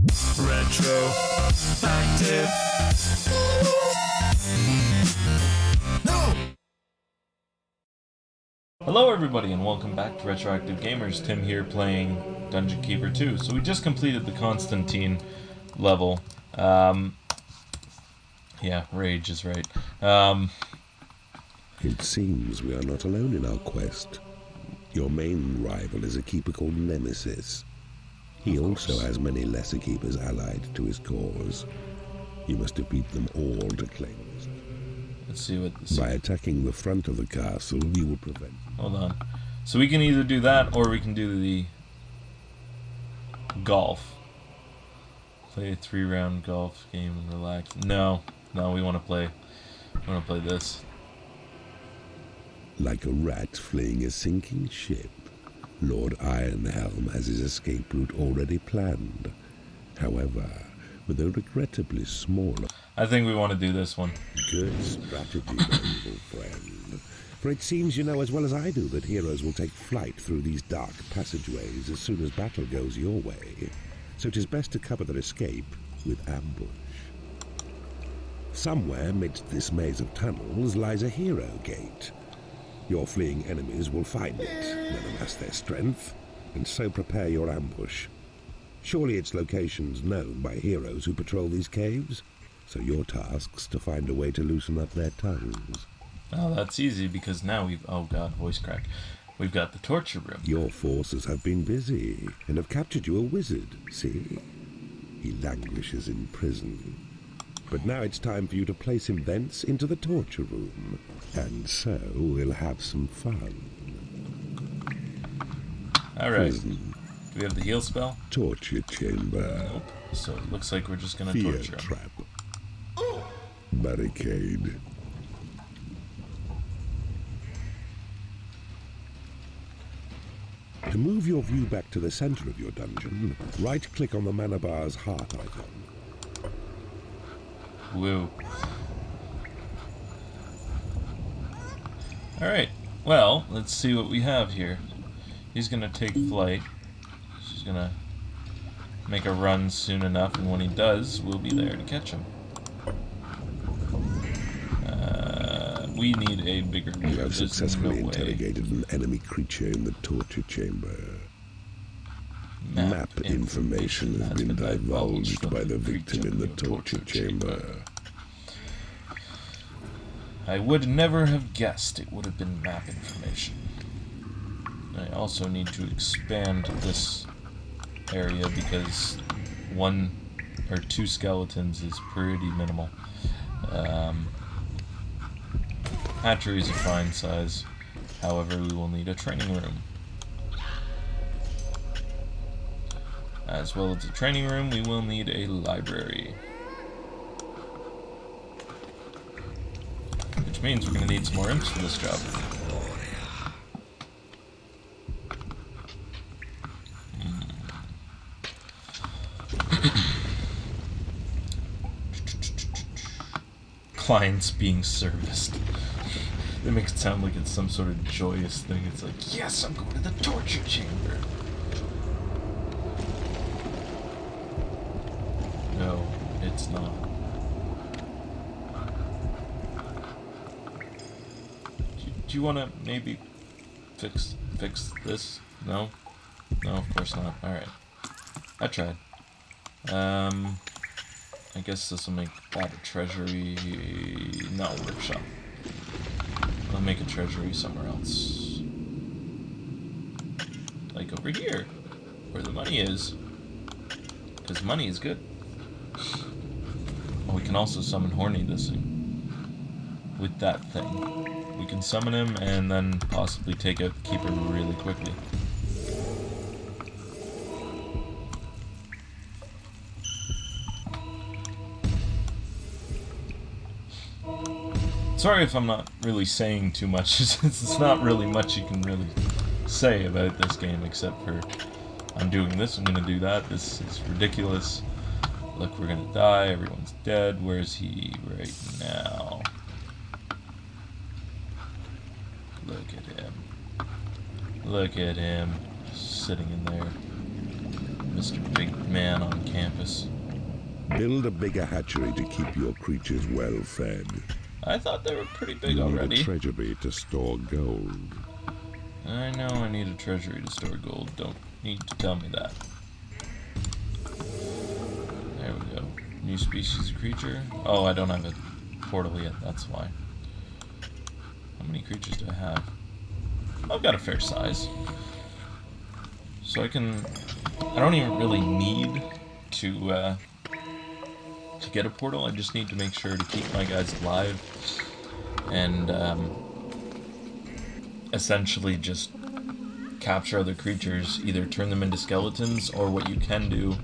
Retroactive. No! Hello everybody and welcome back to Retroactive Gamers. Tim here playing Dungeon Keeper 2. So we just completed the Constantine level. Um, yeah, rage is right. Um, It seems we are not alone in our quest. Your main rival is a keeper called Nemesis. He also has many lesser keepers allied to his cause. You must defeat them all to claim this. let's see what this By attacking the front of the castle, you will prevent. Hold on. So we can either do that or we can do the golf. Play a three round golf game and relax. No, no, we want to play. We want to play this. Like a rat fleeing a sinking ship, Lord Ironhelm has his escape route already planned. However, with a regrettably small I think we want to do this one. Good strategy, valuable friend. For it seems you know as well as I do that heroes will take flight through these dark passageways as soon as battle goes your way. So it is best to cover their escape with ambush. Somewhere midst this maze of tunnels lies a hero gate. Your fleeing enemies will find it, then amass their strength, and so prepare your ambush. Surely its location's known by heroes who patrol these caves, so your task's to find a way to loosen up their tongues. Oh, that's easy because now we've. Oh god, voice crack. We've got the torture room. Your forces have been busy and have captured you a wizard, see? He languishes in prison. But now it's time for you to place him thence into the torture room. And so we'll have some fun. Alright. Prison, Do we have the heal spell? torture chamber, Nope. So it looks like we're just gonna fear torture him. trap, barricade. To move your view back to the center of your dungeon, right-click on the mana bar's heart icon. Woo. Alright, well, let's see what we have here. He's gonna take flight. She's gonna make a run soon enough, and when he does, we'll be there to catch him. Uh, we need a bigger You have successfully no interrogated an enemy creature in the torture chamber. Map, Map information has been divulged by the victim in the torture chamber. I would never have guessed it would have been map information. I also need to expand this area because one or two skeletons is pretty minimal. Um, hatchery is a fine size. However, we will need a training room. As well as a training room, we will need a library. Which means we're going to need some more imps for this job. Hmm. Clients being serviced. They make it sound like it's some sort of joyous thing. It's like, yes, I'm going to the torture chamber. No, it's not. Do, you want to maybe fix fix this? No, no, of course not. All right, I tried. Um, I guess this will make that a treasury, not workshop. I'll make a treasury somewhere else, like over here, where the money is, because money is good. Oh, we can also summon Horny this thing. With that thing. We can summon him and then possibly take out the Keeper really quickly. Sorry if I'm not really saying too much. it's not really much you can really say about this game except for I'm doing this, I'm gonna do that, this is ridiculous. Look, we're gonna die, everyone's dead. Where's he right now? Look at him. Look at him. Sitting in there. Mr. Big Man on campus. Build a bigger hatchery to keep your creatures well fed. I thought they were pretty big You need a treasury to store gold. I know I need a treasury to store gold. Don't need to tell me that. There we go. New species of creature. Oh, I don't have a portal yet. That's why. How many creatures do I have? I've got a fair size. So I can. I don't even really need to uh, to get a portal. I just need to make sure to keep my guys alive and um, essentially just capture other creatures, either turn them into skeletons, or what you can do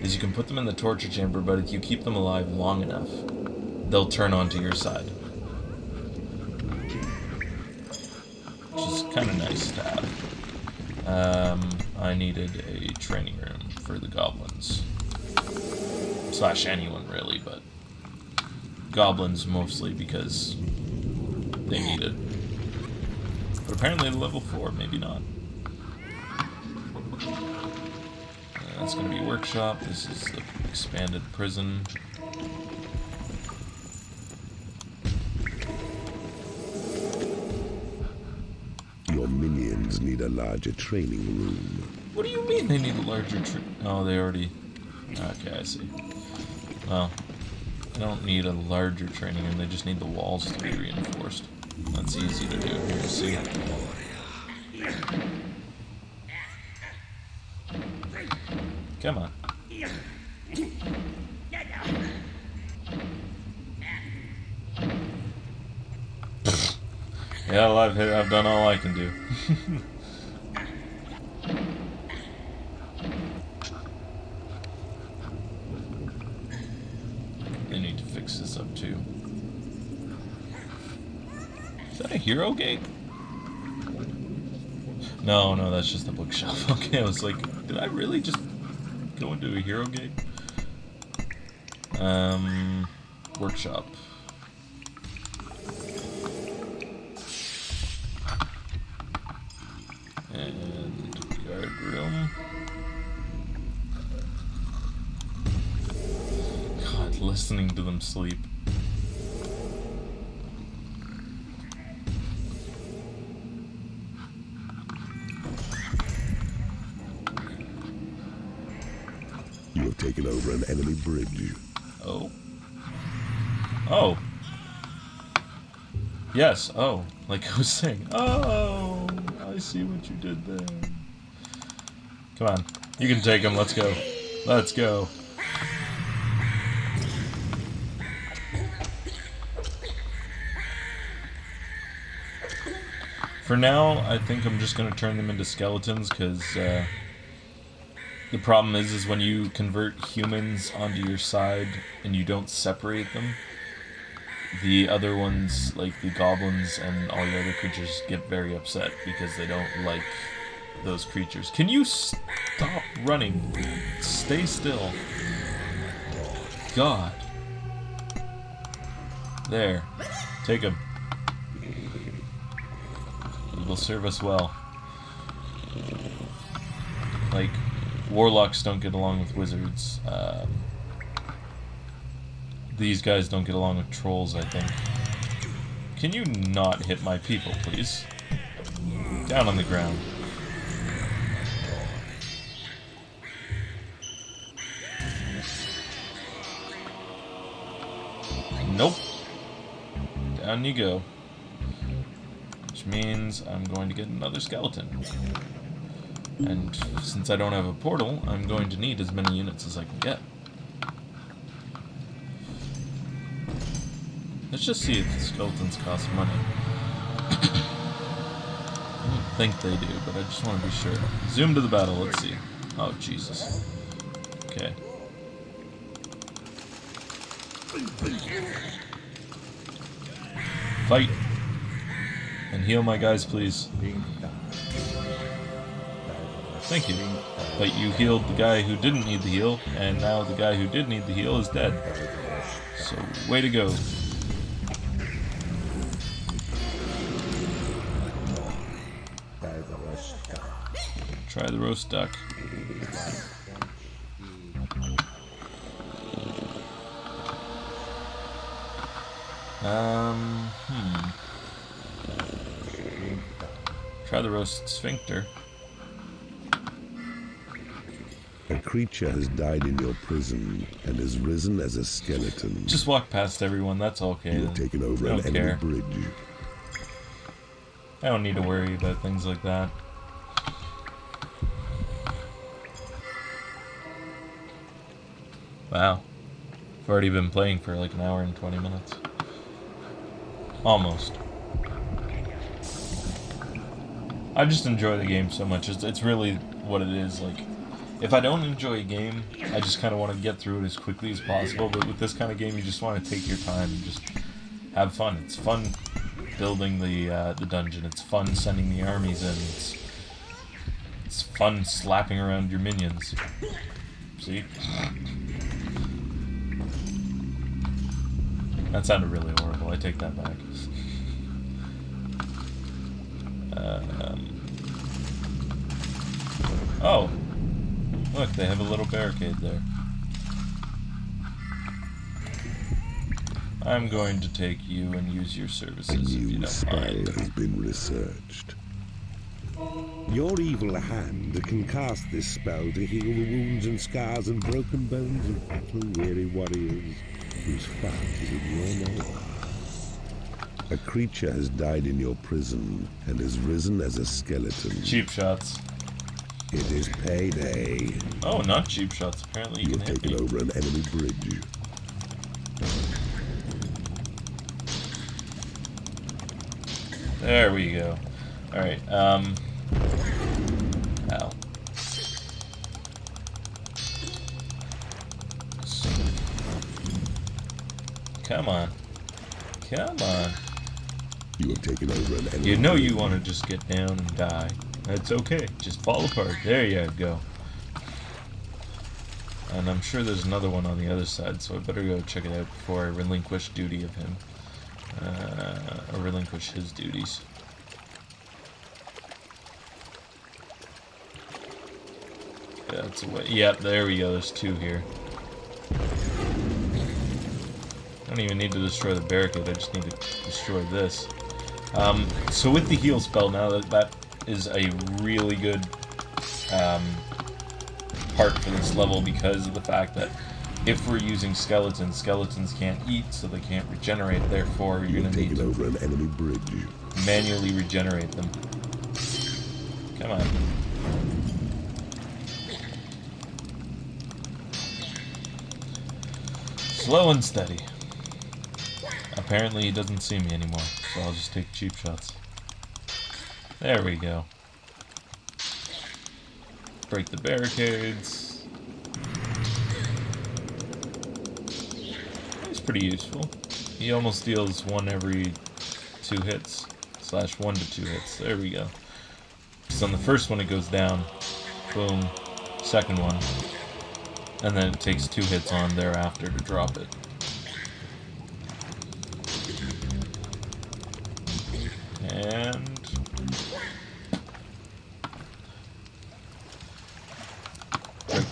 is you can put them in the torture chamber, but if you keep them alive long enough, they'll turn onto your side. Which is kind of nice to have. Um, I needed a training room for the goblins. Slash anyone, really, but goblins mostly because they need it. But apparently level 4, maybe not. Uh, that's gonna be workshop. This is the expanded prison. Your minions need a larger training room. What do you mean they need a larger? Oh, they already. Okay, I see. Well, they don't need a larger training room, they just need the walls to be reinforced. That's easy to do. Here, see. Come on. Yeah, well, I've, hit, I've done all I can do. They need to fix this up too. Is that a hero gate? No, no, that's just a bookshelf. Okay, I was like, did I really just go into a hero gate? Um, workshop. Listening to them sleep. You have taken over an enemy bridge. Oh. Oh. Yes, oh. Like I was saying. Oh, I see what you did there. Come on. You can take him. Let's go. Let's go. For now, I think I'm just going to turn them into skeletons because uh, the problem is, is when you convert humans onto your side and you don't separate them, the other ones, like the goblins and all the other creatures, get very upset because they don't like those creatures. Can you stop running? Stay still. God. There. Take him. It will serve us well. Like, warlocks don't get along with wizards. Um, these guys don't get along with trolls, I think. Can you not hit my people, please? Down on the ground. Nope. Down you go. Means I'm going to get another skeleton. And since I don't have a portal, I'm going to need as many units as I can get. Let's just see if the skeletons cost money. I don't think they do, but I just want to be sure. Zoom to the battle, let's see. Oh, Jesus. Okay. Fight! And heal my guys, please. Thank you. But you healed the guy who didn't need the heal, and now the guy who did need the heal is dead. So, way to go. Try the roast duck. Um... The roast sphincter. A creature has died in your prison and has risen as a skeleton. Just walk past everyone, that's okay. you have taken over an enemy bridge. I don't need to worry about things like that. Wow. I've already been playing for like an hour and 20 minutes. Almost. I just enjoy the game so much. It's, it's really what it is. Like, if I don't enjoy a game, I just kind of want to get through it as quickly as possible. But with this kind of game, you just want to take your time and just have fun. It's fun building the uh, the dungeon. It's fun sending the armies in. It's, it's fun slapping around your minions. See? That sounded really horrible. I take that back. Um, oh, look, they have a little barricade there. I'm going to take you and use your A services if you new don't spell mind. has been researched. Your evil hand can cast this spell to heal the wounds and scars and broken bones of battle-weary warriors whose fight is in your name. A creature has died in your prison and has risen as a skeleton. Cheap shots. It is payday. Oh, not cheap shots. Apparently you You can taken over an enemy bridge. There we go. Alright, um... Ow. Come on. Come on. You have taken over an enemy You know you want to just get down and die. That's okay. Just fall apart. There you go. And I'm sure there's another one on the other side, so I better go check it out before I relinquish duty of him. Uh, or relinquish his duties. That's a way. Yep, there we go. There's two here. I don't even need to destroy the barricade. I just need to destroy this. Um, so with the heal spell now, that that is a really good um, part for this level because of the fact that if we're using skeletons, skeletons can't eat, so they can't regenerate. Therefore, You you're gonna need to over an enemy bridge. manually regenerate them. Come on. Slow and steady. Apparently he doesn't see me anymore, so I'll just take cheap shots. There we go. Break the barricades. He's pretty useful. He almost deals one every two hits. Slash one to two hits. There we go. So on the first one it goes down. Boom. Second one. And then it takes two hits on thereafter to drop it.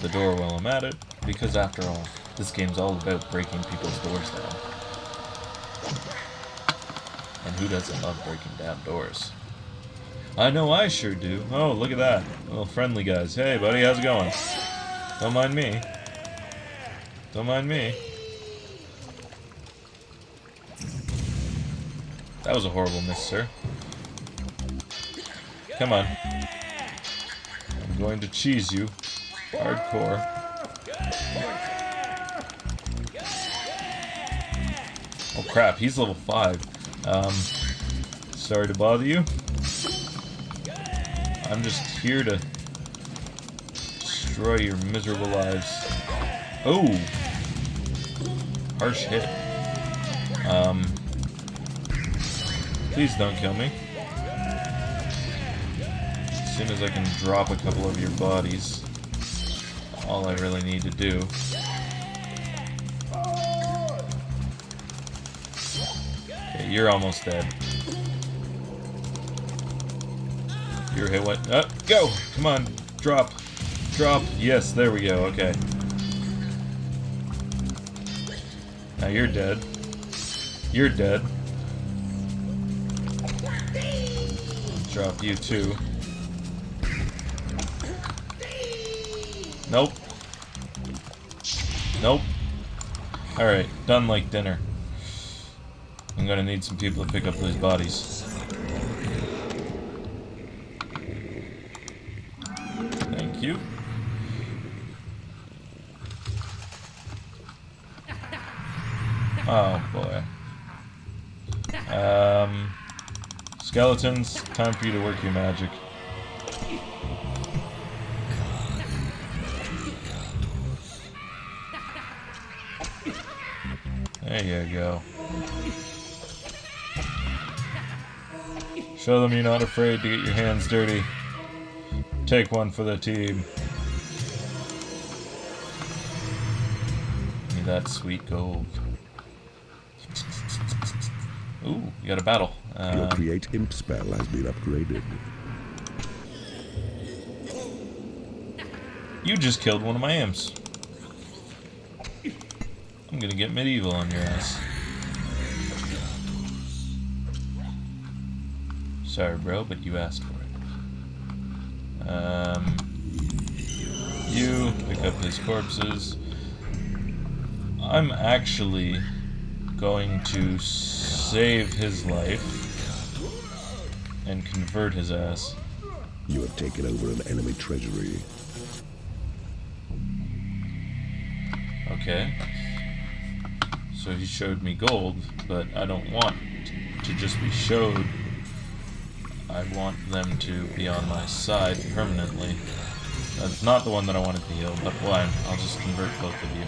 The door while I'm at it, because after all, this game's all about breaking people's doors down. And who doesn't love breaking down doors? I know I sure do. Oh, look at that. Little friendly guys. Hey, buddy, how's it going? Don't mind me. Don't mind me. That was a horrible miss, sir. Come on. I'm going to cheese you. Hardcore. Oh crap, he's level 5. Um, sorry to bother you. I'm just here to destroy your miserable lives. Oh! Harsh hit. Um, please don't kill me. As soon as I can drop a couple of your bodies, all I really need to do. Okay, you're almost dead. Your hit what? Up, go! Come on, drop, drop. Yes, there we go. Okay. Now you're dead. You're dead. Drop you too. Nope. Nope. Alright, done like dinner. I'm gonna need some people to pick up those bodies. Thank you. Oh boy. Um, skeletons, time for you to work your magic. There you go. Show them you're not afraid to get your hands dirty. Take one for the team. Give me that sweet gold. Ooh, you got a battle. Your Uh, create imp spell has been upgraded. you just killed one of my imps. I'm gonna get medieval on your ass. Sorry, bro, but you asked for it. Um, you pick up his corpses. I'm actually going to save his life and convert his ass. You have taken over an enemy treasury. Okay. So he showed me gold, but I don't want to just be showed. I want them to be on my side permanently. That's not the one that I wanted to heal, but fine. I'll just convert both of you.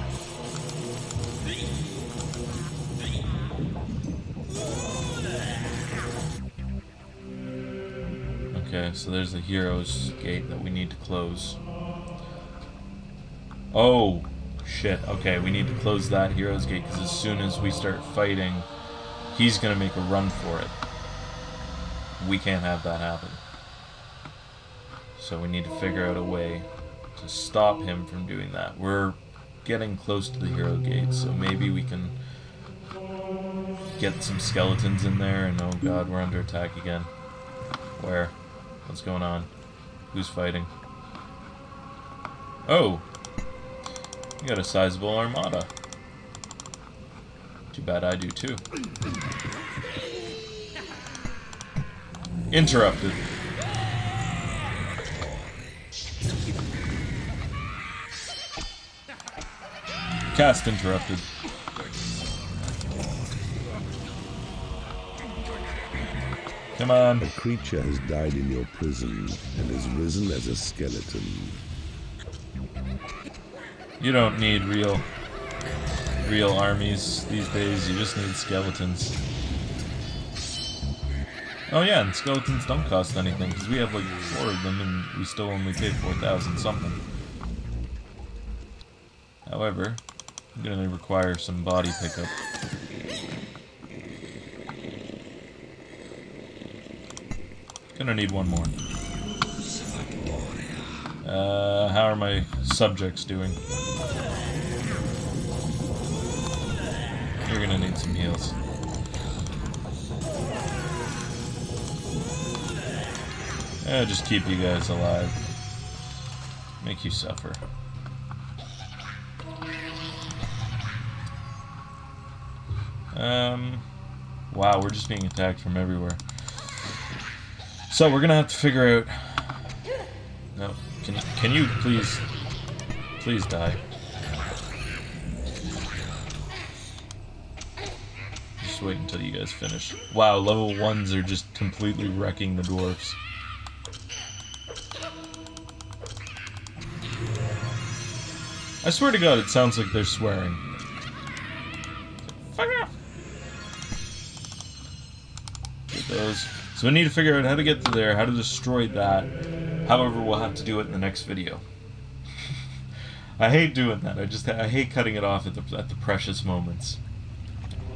Okay, so there's the hero's gate that we need to close. Oh, shit. Okay, we need to close that hero's gate because as soon as we start fighting, he's gonna make a run for it. We can't have that happen. So we need to figure out a way to stop him from doing that. We're getting close to the hero gate, so maybe we can get some skeletons in there and oh god, we're under attack again. Where? What's going on? Who's fighting? Oh! You got a sizable armada. Too bad I do too. Interrupted. Cast interrupted. Come on. A creature has died in your prison and has risen as a skeleton. You don't need real real armies these days, you just need skeletons. Oh yeah, and skeletons don't cost anything, because we have like four of them and we still only paid 4,000 something. However, I'm gonna require some body pickup. Gonna need one more. Uh, how are my subjects doing? You're gonna need some heals. Uh, just keep you guys alive. Make you suffer. Um, wow, we're just being attacked from everywhere. So we're gonna have to figure out. Can can you please, please die? Just wait until you guys finish. Wow, level ones are just completely wrecking the dwarfs. I swear to God, it sounds like they're swearing. Fuck off! Get those. So we need to figure out how to get to there, how to destroy that. However, we'll have to do it in the next video. I hate doing that. I just I hate cutting it off at the at the precious moments.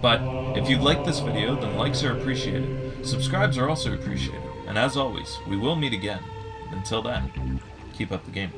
But if you like this video, then likes are appreciated. Subscribes are also appreciated. And as always, we will meet again. Until then, keep up the game.